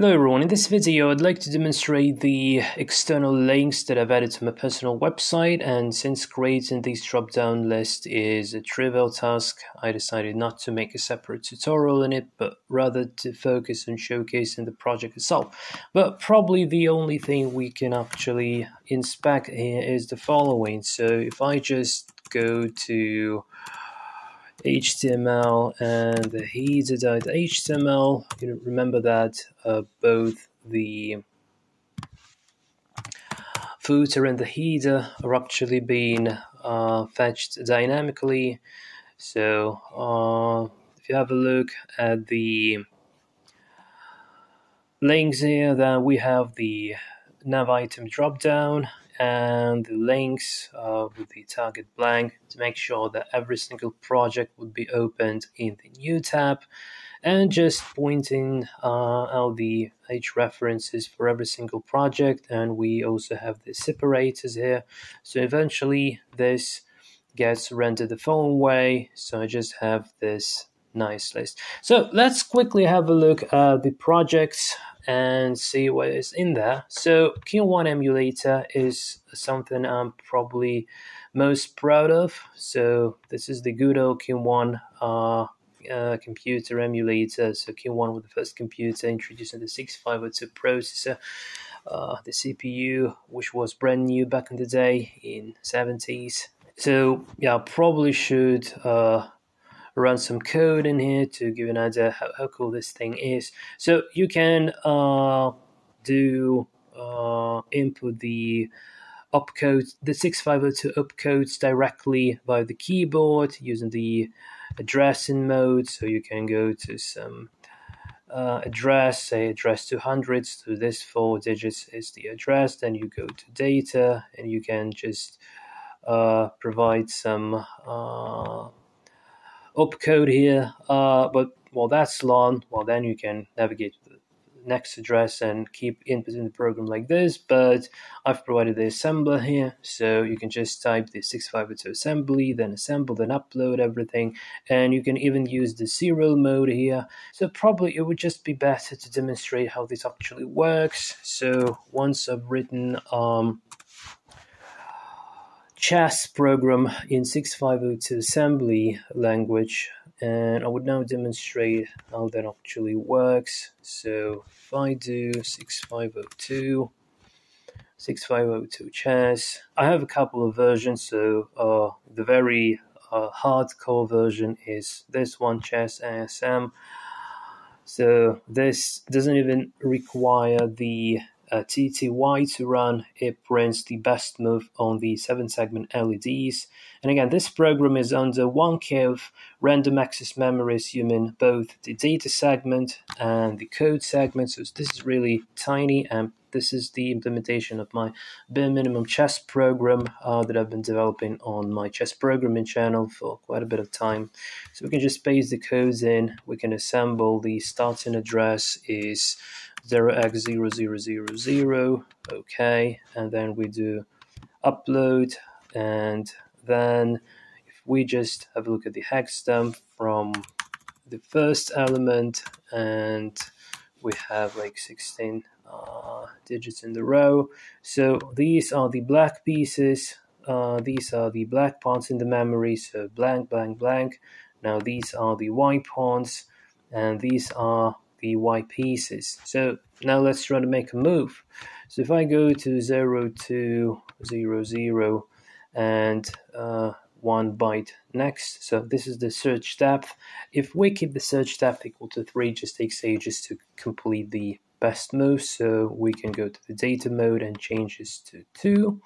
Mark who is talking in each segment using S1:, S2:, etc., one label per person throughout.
S1: Hello everyone, in this video I'd like to demonstrate the external links that I've added to my personal website and since creating this drop-down list is a trivial task, I decided not to make a separate tutorial in it but rather to focus on showcasing the project itself. But probably the only thing we can actually inspect here is the following. So if I just go to HTML and the header.html. You remember that uh, both the footer and the header are actually being uh, fetched dynamically. So uh, if you have a look at the links here, then we have the nav item dropdown and the links uh, with the target blank to make sure that every single project would be opened in the new tab. And just pointing uh, out the H references for every single project. And we also have the separators here. So eventually this gets rendered the following way. So I just have this nice list so let's quickly have a look at the projects and see what is in there. So KIM-1 emulator is something I'm probably most proud of. So this is the good old KIM-1 uh, uh, computer emulator. So KIM-1 was the first computer introducing the 6502 processor. Uh, the CPU, which was brand new back in the day in 70s. So yeah, probably should uh, run some code in here to give an idea how, how cool this thing is. So you can uh, do uh, input the opcode, the 6502 opcodes directly via the keyboard using the addressing mode. So you can go to some uh, address, say address 200, so this four digits is the address. Then you go to data and you can just uh, provide some uh, opcode here, uh, but well, that's long. Well, then you can navigate to the next address and keep inputting the program like this. But I've provided the assembler here, so you can just type the 6502 assembly, then assemble, then upload everything, and you can even use the serial mode here. So probably it would just be better to demonstrate how this actually works. So once I've written um, chess program in 6502 assembly language and I would now demonstrate how that actually works. So if I do 6502, 6502 chess, I have a couple of versions. So uh, the very uh, hardcore version is this one, chess ASM. So this doesn't even require the TTY to run, it prints the best move on the 7 segment LEDs. And again, this program is under 1K of random access memory, assuming both the data segment and the code segment. So this is really tiny, and this is the implementation of my bare minimum chess program uh, that I've been developing on my chess programming channel for quite a bit of time. So we can just paste the codes in, we can assemble the starting address is 0x0000, okay, and then we do upload, and then if we just have a look at the hex dump from the first element, and we have like 16 uh, digits in the row. So these are the black pieces. Uh, these are the black pawns in the memory. So blank, blank, blank. Now these are the white pawns, and these are the white pieces. So now let's try to make a move. So if I go to 0 to 0, 0 and uh, one byte next, so this is the search depth. If we keep the search depth equal to 3, just takes ages to complete the best move. So we can go to the data mode and change this to 2.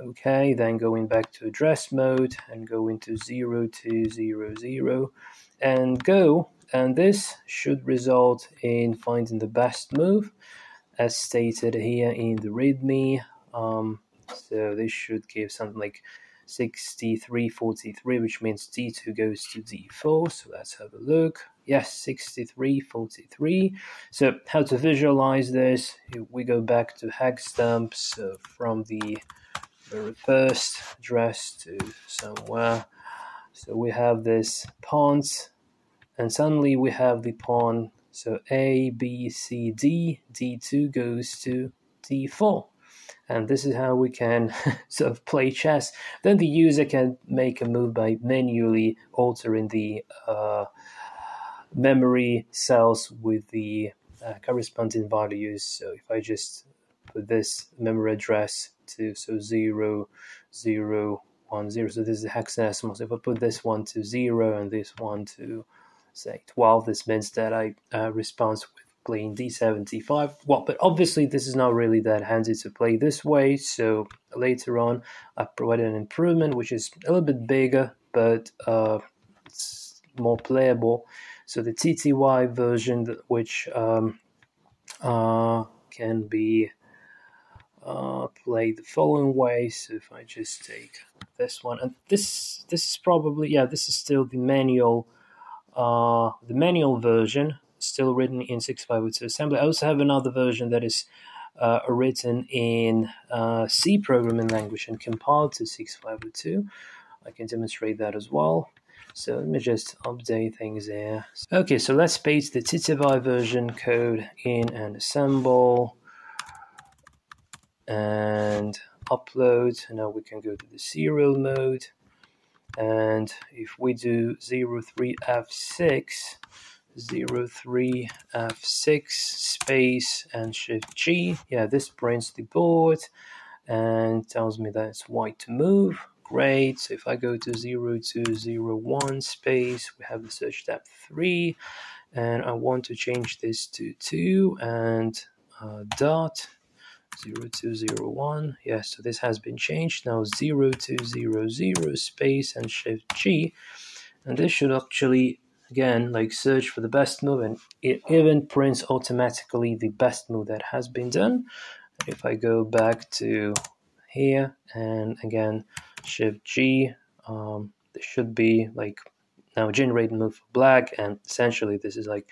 S1: Okay, then going back to address mode and go into 0 to 0, 0 and go and this should result in finding the best move as stated here in the readme. Um, so this should give something like 6343 which means d2 goes to d4 so let's have a look. Yes 6343 so how to visualize this we go back to hex dump so from the very first address to somewhere so we have this pawns and suddenly we have the pawn So A, B, C, D, D2 goes to D4. And this is how we can sort of play chess. Then the user can make a move by manually altering the uh, memory cells with the uh, corresponding values. So if I just put this memory address to so zero zero one zero, so this is hexadecimal. So if I put this one to zero and this one to say twelve, this means that I uh, respond with playing d75. Well, but obviously this is not really that handy to play this way. So later on, I provided an improvement which is a little bit bigger, but uh, it's more playable. So the TTY version, which um, uh, can be uh, played the following way. So if I just take this one, and this this is probably yeah, this is still the manual, uh, the manual version, still written in 6502 assembly. I also have another version that is uh, written in uh, C programming language and compiled to 6502. I can demonstrate that as well. So let me just update things here. Okay, so let's paste the TTY version code in and assemble and upload. Now we can go to the serial mode. And if we do 03F6, 03F6 space and Shift G, yeah, this prints the board and tells me that it's white to move. Great. So if I go to 0201 space, we have the search depth 3, and I want to change this to 2 and uh, dot 0201. Yes, so this has been changed. Now 0200 space and shift G. And this should actually, again, like search for the best move and it even prints automatically the best move that has been done. If I go back to here and again shift G. Um, there should be like now generate move for black, and essentially this is like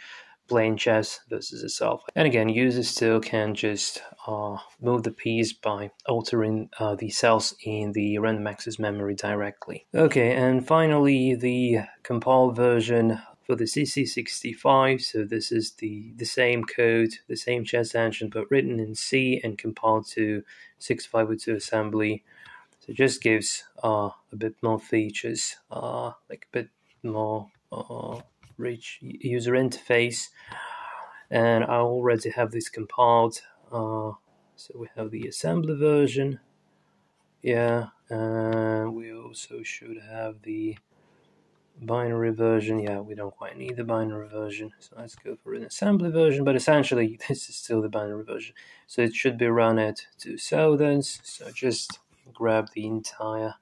S1: playing chess versus itself. And again, users still can just uh, move the piece by altering uh, the cells in the random access memory directly. Okay, and finally the compiled version for the CC65. So this is the, the same code, the same chess engine, but written in C and compiled to 6502 assembly. So it just gives uh, a bit more features, uh, like a bit more uh, rich user interface. And I already have this compiled. Uh, so we have the assembly version. Yeah, and we also should have the binary version. Yeah, we don't quite need the binary version. So let's go for an assembly version. But essentially, this is still the binary version. So it should be run at two thousands. So then. So just grab the entire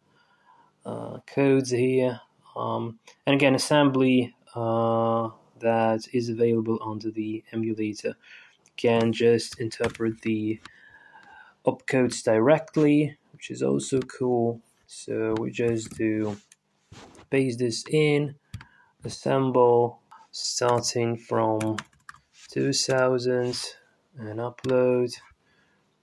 S1: uh, codes here. Um, and again, assembly uh, that is available onto the emulator can just interpret the opcodes directly, which is also cool. So we just do paste this in, assemble, starting from 2000 and upload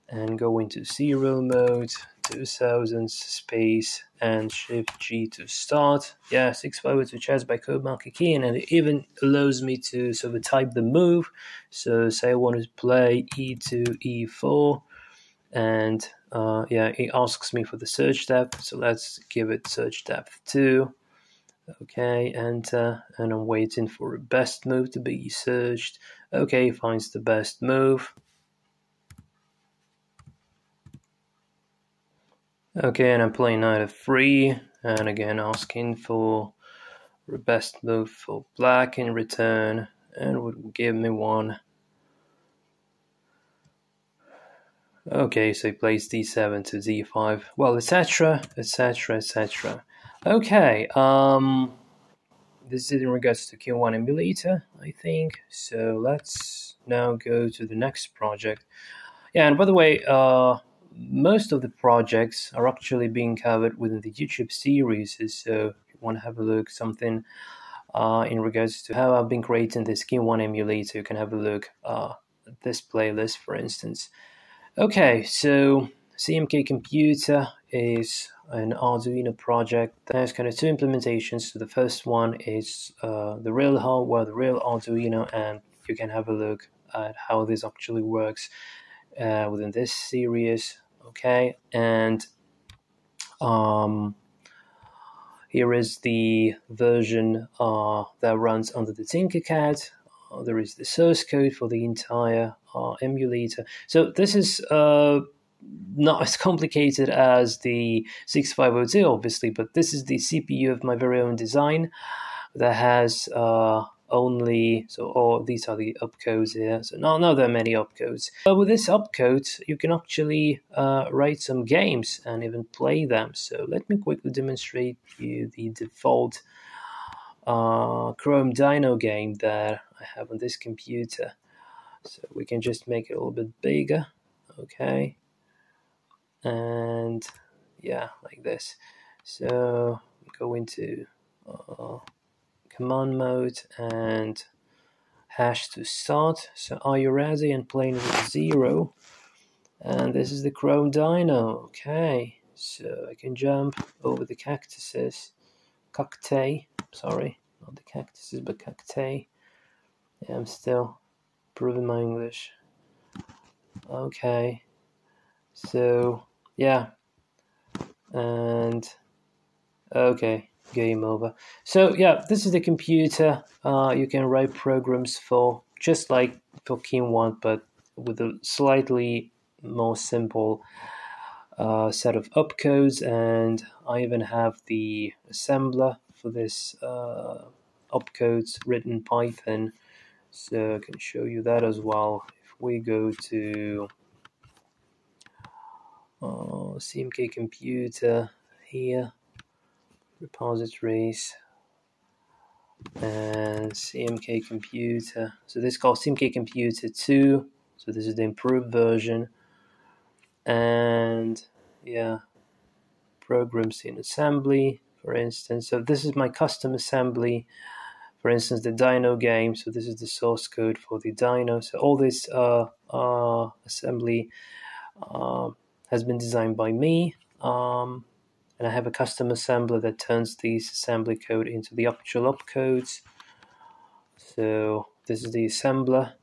S1: and go into serial mode 2000 space and shift G to start. Yeah, 652 chess by Code Monkey King, and it even allows me to sort of type the move. So say I want to play E2, E4, and uh, yeah, it asks me for the search depth. So let's give it search depth 2. Okay, enter, and I'm waiting for a best move to be searched. Okay, finds the best move. Okay, and I'm playing knight f3, and again asking for the best move for black in return, and would give me one. Okay, so he plays d7 to d5. Well, etc., etc., etc. Okay, um, this is in regards to KIM-1 emulator, I think. So let's now go to the next project. Yeah, and by the way, uh, most of the projects are actually being covered within the YouTube series. So if you want to have a look, something uh, in regards to how I've been creating the Skin One emulator, you can have a look uh, at this playlist, for instance. Okay, so CMK Computer is an Arduino project. There's kind of two implementations. So the first one is uh, the real hardware, the real Arduino, and you can have a look at how this actually works uh, within this series. Okay, and um, here is the version uh, that runs under the Tinkercad. Uh, there is the source code for the entire uh, emulator. So this is uh, not as complicated as the 6502, obviously, but this is the CPU of my very own design that has uh, only so all these are the opcodes here. So no, no, there are many opcodes. But with this opcode, you can actually uh, write some games and even play them. So let me quickly demonstrate you the default uh, Chrome Dino game that I have on this computer. So we can just make it a little bit bigger. Okay and yeah like this so go into uh, command mode and hash to start. So are you ready? And playing with zero. And this is the chrome dino. Okay. So I can jump over the cactuses. Cacti sorry not the cactuses but cacti yeah, I'm still proving my English. Okay. So yeah, and okay, game over. So yeah, this is the computer. Uh, you can write programs for just like for KIM-1, but with a slightly more simple uh, set of opcodes, and I even have the assembler for this uh, opcodes written Python. So I can show you that as well. If we go to oh, CMK computer here, repositories, and CMK computer. So this is called CMK computer 2. So this is the improved version. And yeah, programs in assembly, for instance. So this is my custom assembly. For instance, the Dino game. So this is the source code for the Dino. So all this uh, uh, assembly uh, has been designed by me. Um, and I have a custom assembler that turns these assembly code into the actual opcodes. So this is the assembler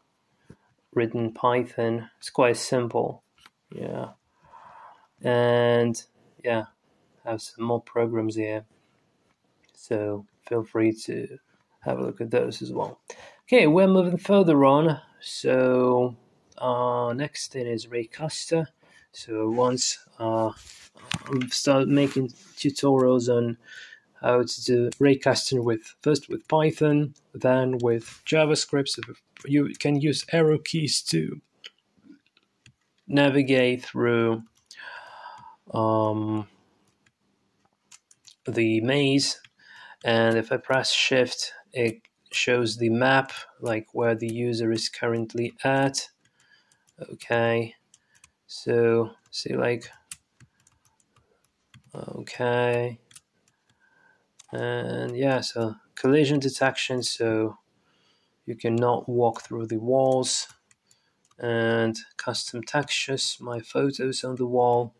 S1: written Python. It's quite simple. Yeah. And yeah, I have some more programs here. So feel free to have a look at those as well. Okay, we're moving further on. So our next thing is Raycaster. So once uh, I've started making tutorials on how to do raycasting with first with Python, then with JavaScript. So you can use arrow keys to navigate through um, the maze. And if I press Shift, it shows the map, like where the user is currently at. Okay, so see like okay. And yeah so collision detection so you cannot walk through the walls. And custom textures my photos on the wall.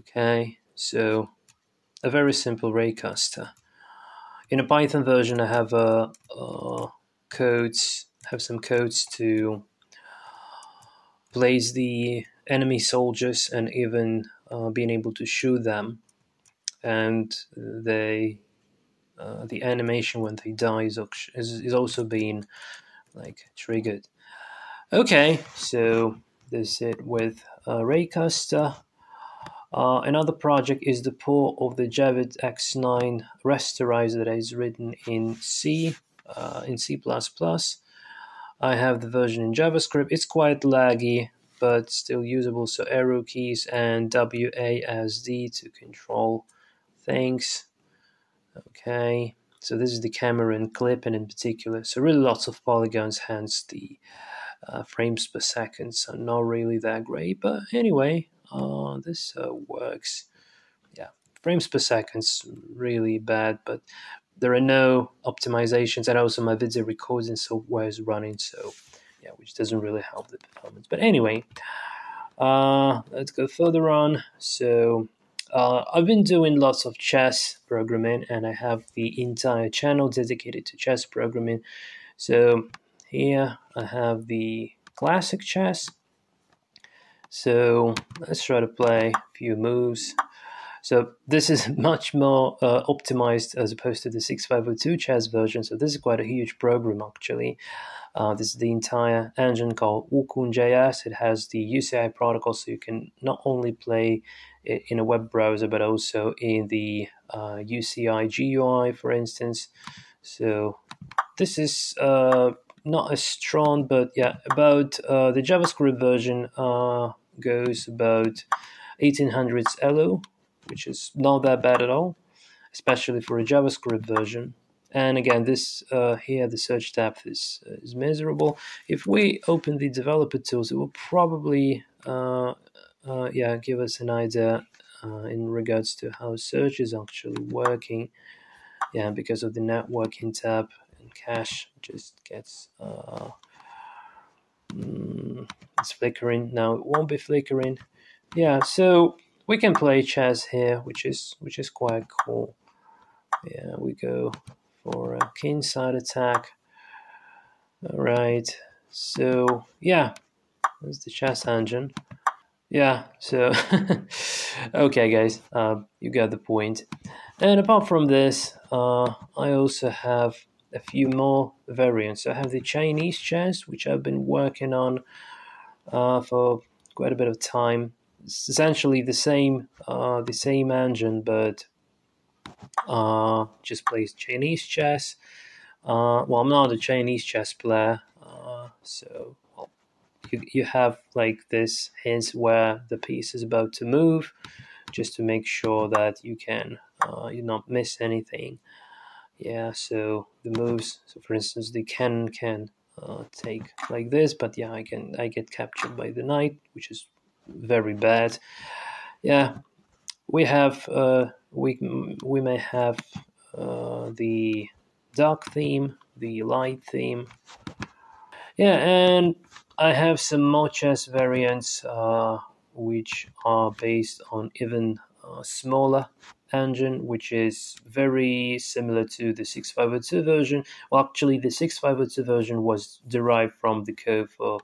S1: Okay so a very simple raycaster. In a python version i have a, a codes have some codes to place the enemy soldiers and even uh, being able to shoot them. And they, uh, the animation when they die is, is also being like triggered. Okay, so this is it with uh, Raycaster. Uh, another project is the port of the Javid X9 rasterizer that is written in C, uh, in C++. I have the version in JavaScript. It's quite laggy but still usable. So arrow keys and WASD to control things. Okay, so this is the camera and clip, and in particular, so really lots of polygons, hence the uh, frames per second. So not really that great, but anyway, uh, this uh, works. Yeah, frames per second's really bad, but there are no optimizations, and also my video recording software is running, so yeah, which doesn't really help the performance. But anyway, uh, let's go further on. So uh, I've been doing lots of chess programming, and I have the entire channel dedicated to chess programming. So here I have the classic chess. So let's try to play a few moves. So this is much more uh, optimized as opposed to the 6502 chess version. So this is quite a huge program actually. Uh, this is the entire engine called Wukong.js. It has the UCI protocol, so you can not only play in a web browser, but also in the uh, UCI GUI, for instance. So this is uh, not as strong, but yeah, about uh, the JavaScript version uh, goes about 1800s Elo, which is not that bad at all, especially for a JavaScript version. And again, this uh, here, the search tab is, is miserable. If we open the developer tools, it will probably, uh, uh, yeah, give us an idea uh, in regards to how search is actually working. Yeah, because of the networking tab and cache just gets, uh, mm, it's flickering. Now it won't be flickering. Yeah, so we can play chess here, which is which is quite cool. Yeah, we go for a king side attack. All right, so yeah, that's the chess engine. Yeah, so okay, guys, uh, you got the point. And apart from this, uh, I also have a few more variants. I have the Chinese chess, which I've been working on uh, for quite a bit of time. It's essentially the same, uh, the same engine, but uh, just plays Chinese chess. Uh, well, I'm not a Chinese chess player, uh, so well, you you have like this hints where the piece is about to move, just to make sure that you can uh, you not miss anything. Yeah, so the moves. So for instance, the can can uh, take like this, but yeah, I can I get captured by the knight, which is very bad. Yeah, we have uh, we we may have uh, the dark theme, the light theme. Yeah, and I have some more chess variants uh, which are based on even uh, smaller engine, which is very similar to the 6502 version. Well, actually, the 6502 version was derived from the code for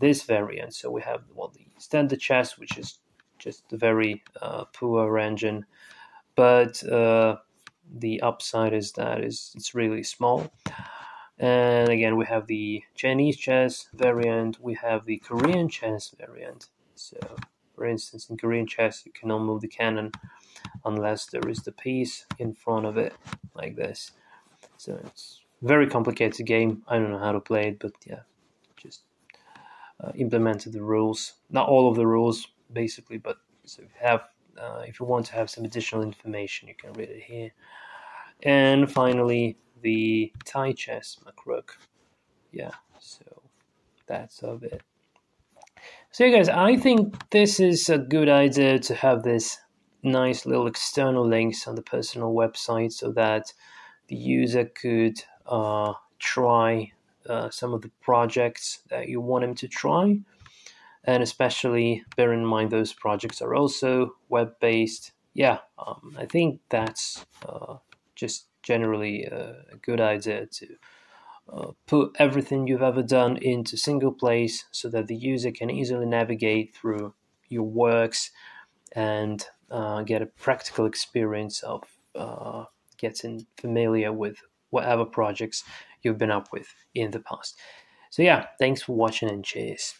S1: this variant. So we have well, the standard chess, which is just a very uh, poor engine but uh, the upside is that is it's really small. And again, we have the Chinese chess variant, we have the Korean chess variant. So, for instance, in Korean chess, you cannot move the cannon unless there is the piece in front of it, like this. So it's very complicated game. I don't know how to play it, but yeah, uh, implemented the rules. Not all of the rules, basically, but so if you have uh, if you want to have some additional information, you can read it here. And finally, the Thai chess Makruk. Yeah, so that's of it. So, you guys, I think this is a good idea to have this nice little external links on the personal website so that the user could uh, try uh, some of the projects that you want him to try and especially bear in mind those projects are also web based. Yeah, um, I think that's uh, just generally a, a, good idea to uh, put everything you've ever done into single place so that the user can easily navigate through your works and uh, get a practical experience of uh, getting familiar with whatever projects you've been up with in the past. So, yeah, thanks for watching and cheers.